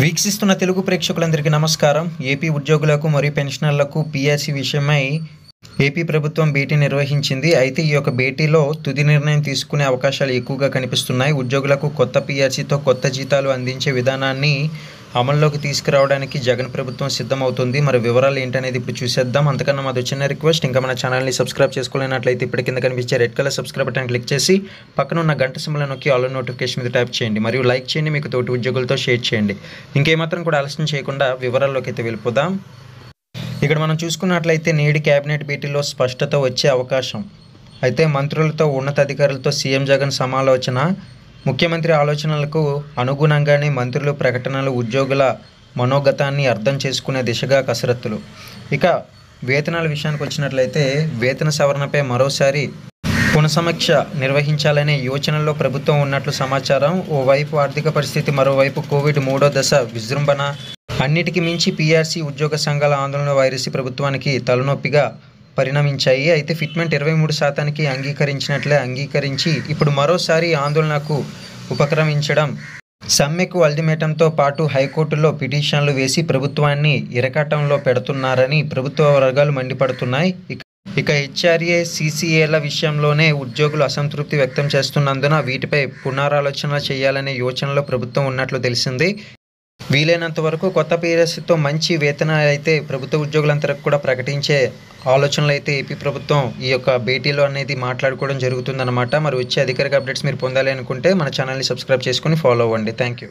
వీక్షిస్తున్న తెలుగు ప్రేక్షకులందరికీ నమస్కారం. ఏపీ ఉద్యోగులకు మరియు పెన్షనర్లకు పిఆర్సీ విషయమై ఏపీ ప్రభుత్వం భేటీ నిర్వహించింది. అయితే ఈ యొక్క భేటీలో తుది నిర్ణయం తీసుకునే అవకాశాలు ఎక్కువగా కనిపిస్తున్నాయి. ఉద్యోగులకు కొత్త పిఆర్సీతో కొత్త జీతాలు అందించే విధానాన్ని అమల్లోకి తీసుకురావడానికి జగన్ ప్రభుత్వం సిద్ధమవుతుంది. మరి వివరాలు ఏంటనేది ఇప్పుడు చూసేద్దాం. అంతకన్నా మాది చిన్న రిక్వెస్ట్ ఇంకా మన ఛానల్ని సబ్స్క్రైబ్ చేసుకోలేనట్లయితే ఇప్పటి కింద కనిపించే red colour subscribe button click చేసి పక్కన ఉన్న గంట సింబల్ నొక్కి ఆల్ నోటిఫికేషన్ మీద ట్యాప్ చేయండి. మరియు లైక్ చేయండి మీకు తోటి ఉద్యోగులతో షేర్ చేయండి. ఇంకేమాత్రం కూడా ఆలస్యం చేయకుండా వివరాల్లోకి అయితే వెళ్ళిపోదాం. ఇక్కడ మనం చూసుకున్నట్లయితే నేడు కేబినెట్ భేటీలో స్పష్టత వచ్చే అవకాశం. అయితే మంత్రులతో ఉన్నతాధికారులతో సీఎం జగన్ సమాలోచన ముఖ్యమంత్రి ఆలోచనలకు అనుగుణంగానే మంత్రులు ప్రకటనలు ఉద్యోగుల మనోగతాన్ని అర్థం చేసుకునే దిశగా కసరత్తులు. ఇక వేతనాల విషయానికి వచ్చినట్లయితే వేతన సవరణపై మరోసారి పునఃసమీక్ష నిర్వహించాలనే యోచనలో ప్రభుత్వం ఉన్నట్లు సమాచారం. ఓవైపు ఆర్థిక పరిస్థితి మరోవైపు కోవిడ్ మూడో దశ విజృంభణ. అన్నిటికీ మించి పీఆర్సీ ఉద్యోగ సంఘాల ఆందోళన వైరసీ ప్రభుత్వానికి తలనొప్పిగా పరిణమించాయి. అయితే ఫిట్మెంట్ ఇరవై మూడు శాతానికి అంగీకరించినట్లే అంగీకరించి ఇప్పుడు మరోసారి ఆందోళనకు ఉపక్రమించడం. సమ్మెకు అల్టిమేటంతో పాటు హైకోర్టులో పిటిషన్లు వేసి ప్రభుత్వాన్ని ఇరకాటంలో పెడుతున్నారని ప్రభుత్వ వర్గాలు మండిపడుతున్నాయి. ఇక ఇక హెచ్ఆర్ఏ సీసీఏల విషయంలోనే ఉద్యోగులు అసంతృప్తి వ్యక్తం చేస్తున్నందున వీటిపై పునరాలోచన చేయాలనే యోచనలో ప్రభుత్వం ఉన్నట్లు తెలిసింది. వీలైనంత వరకు కొత్త పీరియస్తో మంచి వేతన అయితే ప్రభుత్వ ఉద్యోగులందరికి కూడా ప్రకటించే ఆలోచనలు అయితే ఏపీ ప్రభుత్వం ఈ యొక్క భేటీలో అనేది మాట్లాడుకోవడం జరుగుతుందన్నమాట. మరి వచ్చే అధికారిక అప్డేట్స్ మీరు పొందాలి అనుకుంటే మన ఛానల్ని సబ్స్క్రైబ్ చేసుకుని ఫాలో అవ్వండి. Thank you